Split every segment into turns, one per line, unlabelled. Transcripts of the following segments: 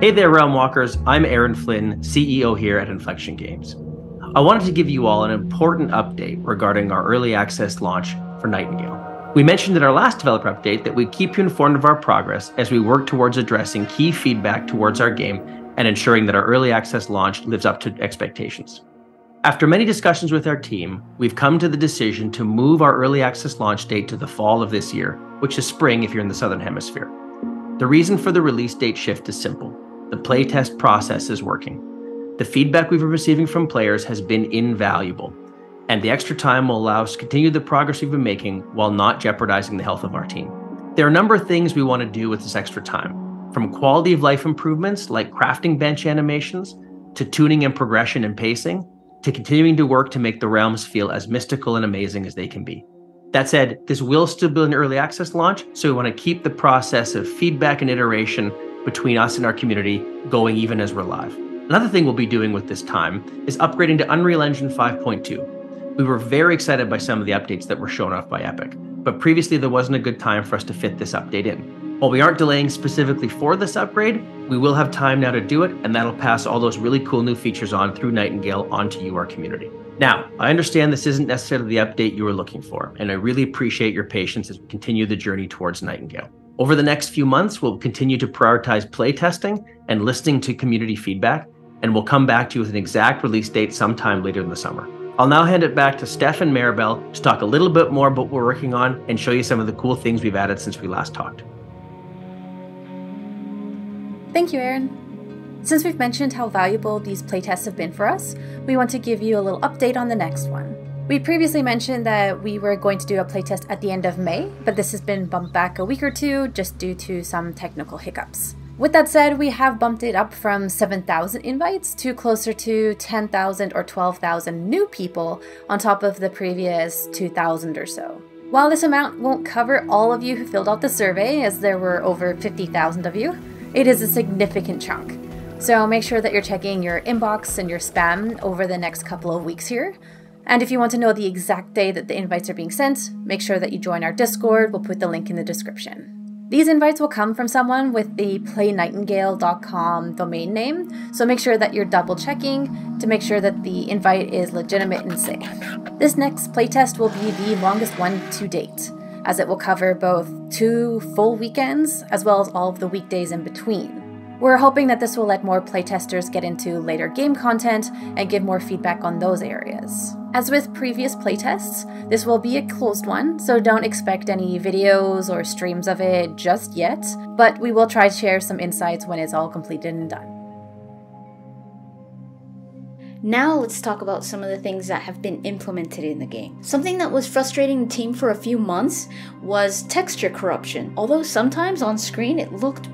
Hey there, Realm Walkers. I'm Aaron Flynn, CEO here at Inflection Games. I wanted to give you all an important update regarding our early access launch for Nightingale. We mentioned in our last developer update that we'd keep you informed of our progress as we work towards addressing key feedback towards our game and ensuring that our early access launch lives up to expectations. After many discussions with our team, we've come to the decision to move our early access launch date to the fall of this year, which is spring if you're in the Southern Hemisphere. The reason for the release date shift is simple the playtest process is working. The feedback we've been receiving from players has been invaluable, and the extra time will allow us to continue the progress we've been making while not jeopardizing the health of our team. There are a number of things we want to do with this extra time, from quality of life improvements like crafting bench animations, to tuning and progression and pacing, to continuing to work to make the realms feel as mystical and amazing as they can be. That said, this will still be an early access launch, so we want to keep the process of feedback and iteration between us and our community going even as we're live. Another thing we'll be doing with this time is upgrading to Unreal Engine 5.2. We were very excited by some of the updates that were shown off by Epic, but previously there wasn't a good time for us to fit this update in. While we aren't delaying specifically for this upgrade, we will have time now to do it, and that'll pass all those really cool new features on through Nightingale onto you, our community. Now, I understand this isn't necessarily the update you were looking for, and I really appreciate your patience as we continue the journey towards Nightingale. Over the next few months, we'll continue to prioritize playtesting and listening to community feedback, and we'll come back to you with an exact release date sometime later in the summer. I'll now hand it back to Steph and Maribel to talk a little bit more about what we're working on and show you some of the cool things we've added since we last talked.
Thank you, Aaron. Since we've mentioned how valuable these playtests have been for us, we want to give you a little update on the next one. We previously mentioned that we were going to do a playtest at the end of May, but this has been bumped back a week or two just due to some technical hiccups. With that said, we have bumped it up from 7,000 invites to closer to 10,000 or 12,000 new people on top of the previous 2,000 or so. While this amount won't cover all of you who filled out the survey, as there were over 50,000 of you, it is a significant chunk. So make sure that you're checking your inbox and your spam over the next couple of weeks here and if you want to know the exact day that the invites are being sent, make sure that you join our Discord. We'll put the link in the description. These invites will come from someone with the playnightingale.com domain name, so make sure that you're double checking to make sure that the invite is legitimate and safe. This next playtest will be the longest one to date, as it will cover both two full weekends as well as all of the weekdays in between. We're hoping that this will let more playtesters get into later game content and give more feedback on those areas. As with previous playtests, this will be a closed one, so don't expect any videos or streams of it just yet, but we will try to share some insights when it's all completed and done.
Now let's talk about some of the things that have been implemented in the game. Something that was frustrating the team for a few months was texture corruption. Although sometimes on screen it looked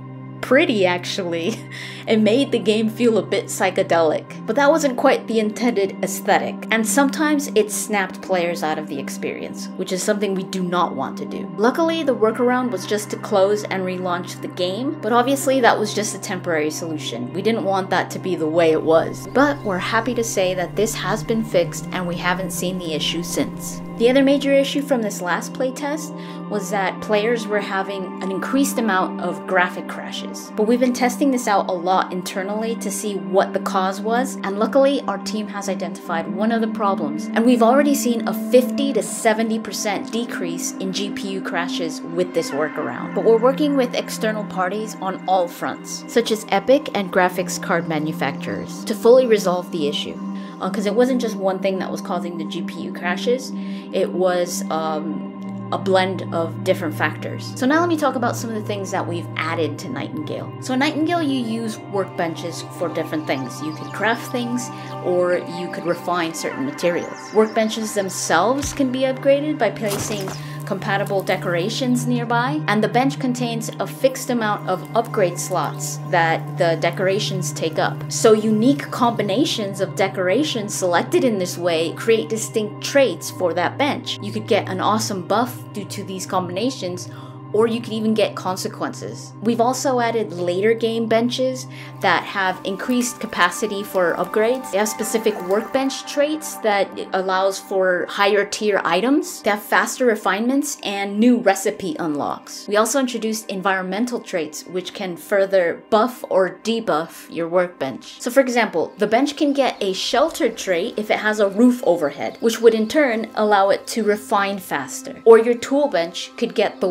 pretty actually. It made the game feel a bit psychedelic, but that wasn't quite the intended aesthetic. And sometimes it snapped players out of the experience, which is something we do not want to do. Luckily, the workaround was just to close and relaunch the game, but obviously that was just a temporary solution. We didn't want that to be the way it was. But we're happy to say that this has been fixed and we haven't seen the issue since. The other major issue from this last playtest was that players were having an increased amount of graphic crashes. But we've been testing this out a lot internally to see what the cause was, and luckily our team has identified one of the problems, and we've already seen a 50 to 70% decrease in GPU crashes with this workaround. But we're working with external parties on all fronts, such as Epic and graphics card manufacturers, to fully resolve the issue because uh, it wasn't just one thing that was causing the GPU crashes, it was um, a blend of different factors. So now let me talk about some of the things that we've added to Nightingale. So Nightingale, you use workbenches for different things. You could craft things, or you could refine certain materials. Workbenches themselves can be upgraded by placing compatible decorations nearby, and the bench contains a fixed amount of upgrade slots that the decorations take up. So unique combinations of decorations selected in this way create distinct traits for that bench. You could get an awesome buff due to these combinations or you could even get consequences. We've also added later game benches that have increased capacity for upgrades. They have specific workbench traits that allows for higher tier items. They have faster refinements and new recipe unlocks. We also introduced environmental traits which can further buff or debuff your workbench. So for example, the bench can get a shelter trait if it has a roof overhead, which would in turn allow it to refine faster. Or your tool bench could get the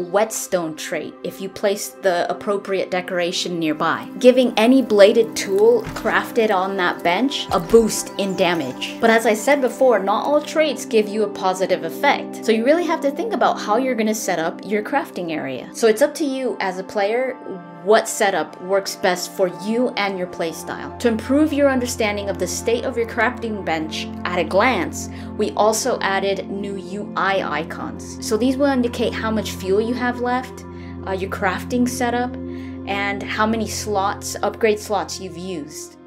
whetstone trait if you place the appropriate decoration nearby, giving any bladed tool crafted on that bench a boost in damage. But as I said before, not all traits give you a positive effect. So you really have to think about how you're going to set up your crafting area. So it's up to you as a player what setup works best for you and your playstyle. To improve your understanding of the state of your crafting bench at a glance, we also added new UI icons. So these will indicate how much fuel you have left, uh, your crafting setup, and how many slots, upgrade slots you've used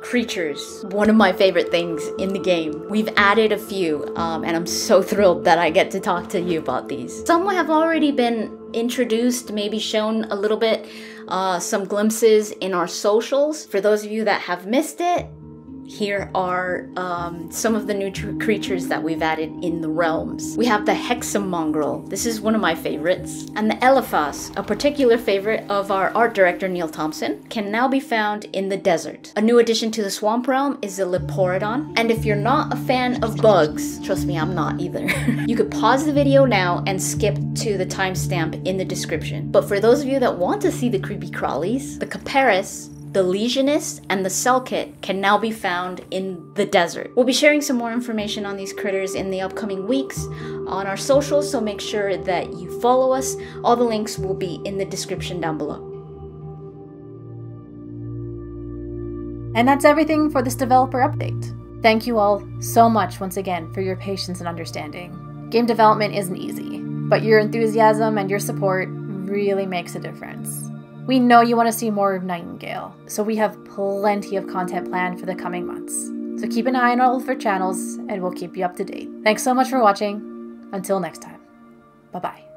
creatures. One of my favorite things in the game. We've added a few, um, and I'm so thrilled that I get to talk to you about these. Some have already been introduced, maybe shown a little bit, uh, some glimpses in our socials. For those of you that have missed it, here are um, some of the new creatures that we've added in the realms. We have the Hexamongrel. This is one of my favorites. And the Elephas, a particular favorite of our art director Neil Thompson, can now be found in the desert. A new addition to the Swamp Realm is the Leporidon. And if you're not a fan of bugs, trust me, I'm not either, you could pause the video now and skip to the timestamp in the description. But for those of you that want to see the creepy crawlies, the Caparis the Legionist and the Selkit can now be found in the desert. We'll be sharing some more information on these critters in the upcoming weeks on our socials, so make sure that you follow us. All the links will be in the description down below.
And that's everything for this developer update. Thank you all so much once again for your patience and understanding. Game development isn't easy, but your enthusiasm and your support really makes a difference. We know you want to see more of Nightingale, so we have plenty of content planned for the coming months. So keep an eye on all of our channels and we'll keep you up to date. Thanks so much for watching. Until next time. Bye bye.